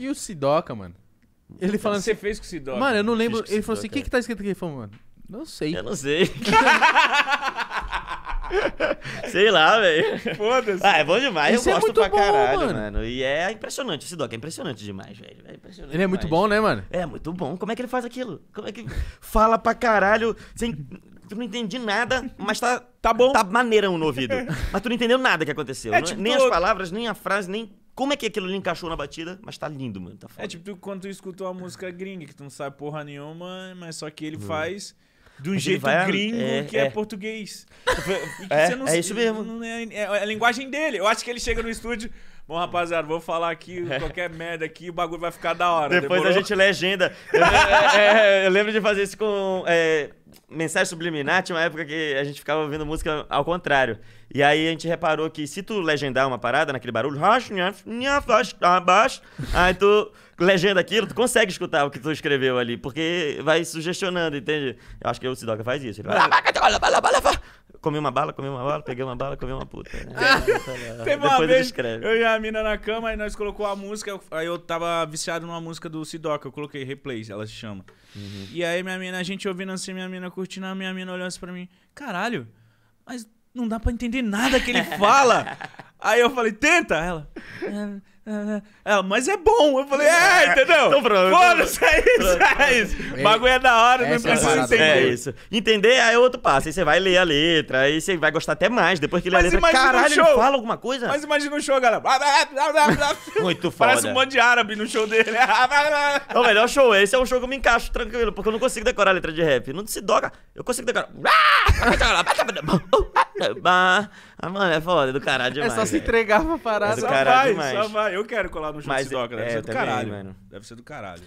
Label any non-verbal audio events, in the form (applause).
E o Sidoca, mano? Ele falando Você assim. fez com o Sidoca. Mano, eu não lembro. Ele falou assim: o Sidoca. que que tá escrito aqui? Ele falou, mano, não sei. Eu não sei. (laughs) Sei lá, velho. Foda-se. Ah, é bom demais. Isso eu é gosto muito pra bom, caralho, mano. mano. E é impressionante. Esse Doc é impressionante demais, velho. É impressionante Ele é muito demais. bom, né, mano? É muito bom. Como é que ele faz aquilo? Como é que fala pra caralho sem. Tu não entendi nada, mas tá. Tá bom. Tá maneirão no ouvido. (laughs) Mas tu não entendeu nada que aconteceu. É Não- tipo nem as palavras, nem a frase, nem. Como é que aquilo ali encaixou na batida, mas tá lindo, mano. Tá foda. É tipo tu, quando tu escutou a música gringa, que tu não sabe porra nenhuma, mas só que ele faz de um Hum. Mas jeito vai a- gringo é, que é, é. português. (laughs) Que É, você não- é isso mesmo. não é, é a linguagem dele. Eu acho que ele chega no estúdio. Bom, rapaziada, vou falar aqui qualquer merda aqui, o bagulho vai ficar da hora. Depois a demorou? gente legenda. Eu, (laughs) (laughs) é, é, eu lembro de fazer isso com é, mensagem subliminar. Tinha uma época que a gente ficava ouvindo música ao contrário. E aí a gente reparou que se tu legendar uma parada naquele barulho, aí tu legenda aquilo, tu consegue escutar o que tu escreveu ali, porque vai sugestionando, entende? Eu acho que o Sidoca faz isso. Ele vai, comi uma bala, comi uma bala, peguei uma bala, comi uma puta. né? Teve uma Depois vez, escreve. eu e a mina na cama, aí nós colocou a música, aí eu tava viciado numa música do Sidoca, eu coloquei Replay, ela se chama. Uhum. E aí minha mina, a gente ouvindo assim, minha mina curtindo, a minha mina olhando assim pra mim, caralho, mas não dá pra entender nada que ele (laughs) fala. aí eu falei, tenta, ela... "É, é, é." Ela, mas é bom. Eu falei, é, entendeu? Então. Foda-se, é isso, é isso. O bagulho é da hora, não é precisa parada. entender. É isso. Entender, aí é outro passo. Aí você vai ler a letra, aí você vai gostar até mais. Depois que lê a letra, caralho, show. ele fala alguma coisa? Mas imagina o show, galera. Muito foda. Parece um monte de árabe no show dele. É o melhor show. Esse é um show que eu me encaixo tranquilo, porque eu não consigo decorar a letra de rap. Não se doga. Eu consigo decorar. Ah, mano, é foda, do caralho (laughs) É demais. só se velho. entregar pra parada. Mas só o caralho vai, demais. só vai. Eu quero colar no show do Sidoca. Deve é, ser do também, caralho. mano. Deve ser do caralho.